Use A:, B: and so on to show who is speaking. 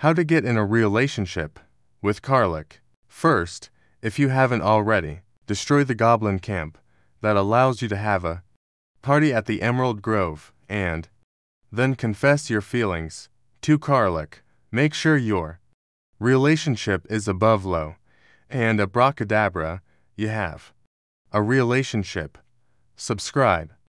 A: How to get in a relationship with Karlach. First, if you haven't already, destroy the goblin camp that allows you to have a party at the Emerald Grove and then confess your feelings to Karlach. Make sure your relationship is above low and abracadabra, you have a relationship. Subscribe.